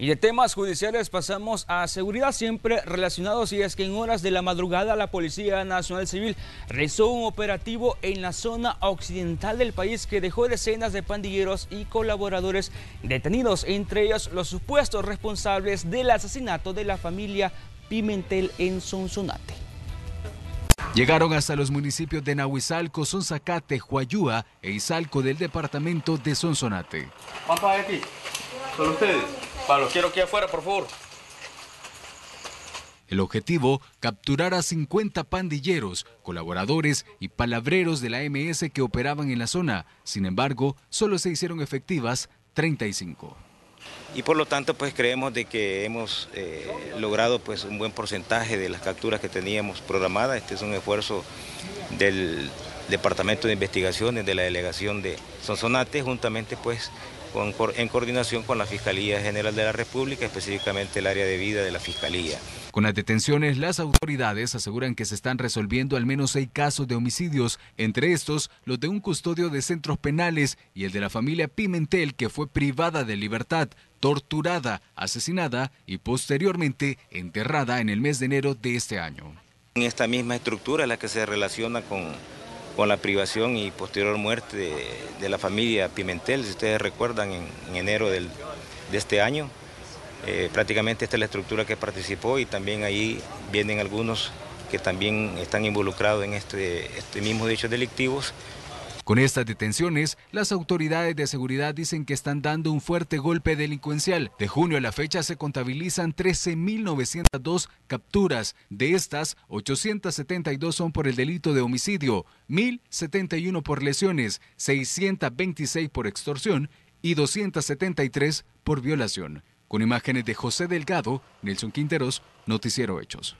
Y de temas judiciales pasamos a seguridad siempre relacionados y es que en horas de la madrugada la Policía Nacional Civil realizó un operativo en la zona occidental del país que dejó decenas de pandilleros y colaboradores detenidos, entre ellos los supuestos responsables del asesinato de la familia Pimentel en Sonsonate. Llegaron hasta los municipios de Nahuizalco, Sonzacate, Huayúa e Izalco del departamento de Sonsonate. ¿Cuántos hay aquí? ¿Son ustedes? Pablo, quiero que afuera, por favor. El objetivo, capturar a 50 pandilleros, colaboradores y palabreros de la MS que operaban en la zona. Sin embargo, solo se hicieron efectivas 35. Y por lo tanto, pues creemos de que hemos eh, logrado pues un buen porcentaje de las capturas que teníamos programadas. Este es un esfuerzo del Departamento de Investigaciones de la Delegación de Sonsonate, juntamente pues en coordinación con la Fiscalía General de la República, específicamente el área de vida de la Fiscalía. Con las detenciones, las autoridades aseguran que se están resolviendo al menos seis casos de homicidios, entre estos los de un custodio de centros penales y el de la familia Pimentel que fue privada de libertad, torturada, asesinada y posteriormente enterrada en el mes de enero de este año. En esta misma estructura es la que se relaciona con con la privación y posterior muerte de, la familia Pimentel, si ustedes recuerdan, en, enero de este año. Eh, prácticamente esta es la estructura que participó y también ahí vienen algunos que también están involucrados en este, este mismo hechos delictivos. Con estas detenciones, las autoridades de seguridad dicen que están dando un fuerte golpe delincuencial. De junio a la fecha se contabilizan 13.902 capturas. De estas, 872 son por el delito de homicidio, 1.071 por lesiones, 626 por extorsión y 273 por violación. Con imágenes de José Delgado, Nelson Quinteros, Noticiero Hechos.